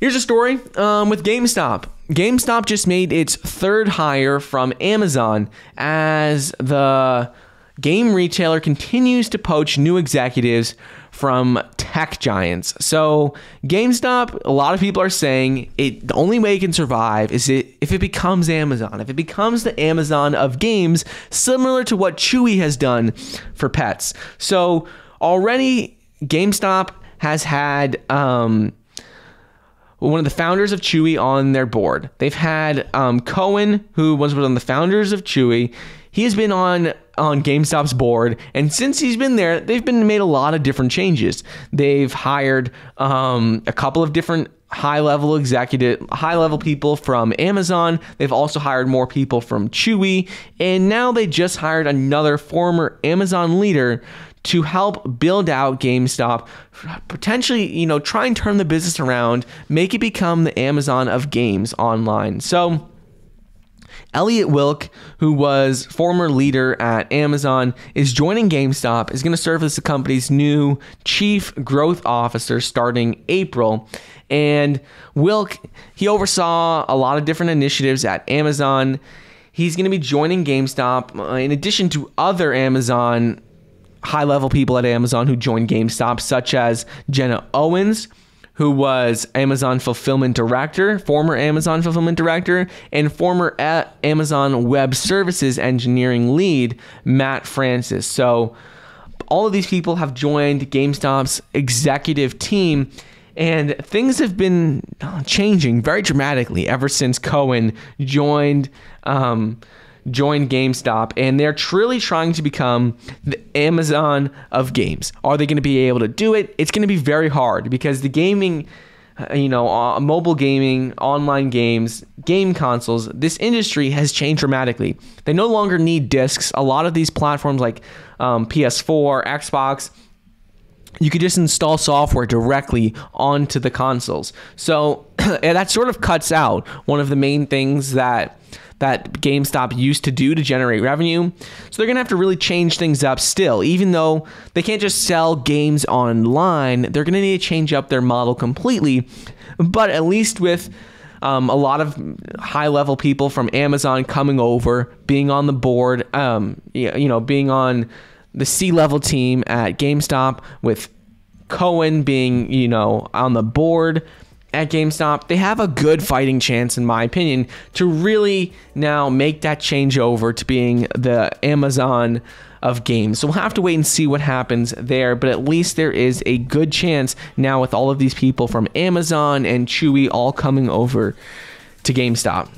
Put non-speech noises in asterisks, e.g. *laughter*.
Here's a story um, with GameStop. GameStop just made its third hire from Amazon as the game retailer continues to poach new executives from tech giants. So, GameStop, a lot of people are saying it the only way it can survive is it if it becomes Amazon. If it becomes the Amazon of games, similar to what Chewy has done for pets. So, already GameStop has had um, one of the founders of Chewy on their board. They've had um, Cohen, who was one of the founders of Chewy. He has been on on GameStop's board, and since he's been there, they've been made a lot of different changes. They've hired um, a couple of different high level executive high level people from Amazon. They've also hired more people from Chewy, and now they just hired another former Amazon leader to help build out GameStop, potentially, you know, try and turn the business around, make it become the Amazon of games online. So, Elliott Wilke, who was former leader at Amazon, is joining GameStop, is going to serve as the company's new chief growth officer starting April. And Wilke, he oversaw a lot of different initiatives at Amazon. He's going to be joining GameStop uh, in addition to other Amazon high level people at Amazon who joined GameStop, such as Jenna Owens, who was Amazon Fulfillment Director, former Amazon Fulfillment Director, and former Amazon Web Services Engineering Lead, Matt Francis. So, all of these people have joined GameStop's executive team. And things have been changing very dramatically ever since Cohen joined um, joined GameStop and they're truly trying to become the Amazon of games. Are they going to be able to do it? It's going to be very hard because the gaming uh, you know, uh, mobile gaming, online games, game consoles, this industry has changed dramatically. They no longer need discs. A lot of these platforms like um, PS4, Xbox, you could just install software directly onto the consoles. So *clears throat* that sort of cuts out one of the main things that that GameStop used to do to generate revenue. So they're going to have to really change things up still. Even though they can't just sell games online, they're going to need to change up their model completely. But at least with um, a lot of high level people from Amazon coming over, being on the board, um, you know, being on the C level team at GameStop with Cohen being, you know, on the board at GameStop, they have a good fighting chance, in my opinion, to really now make that change over to being the Amazon of games. So we'll have to wait and see what happens there, but at least there is a good chance now with all of these people from Amazon and Chewy all coming over to GameStop.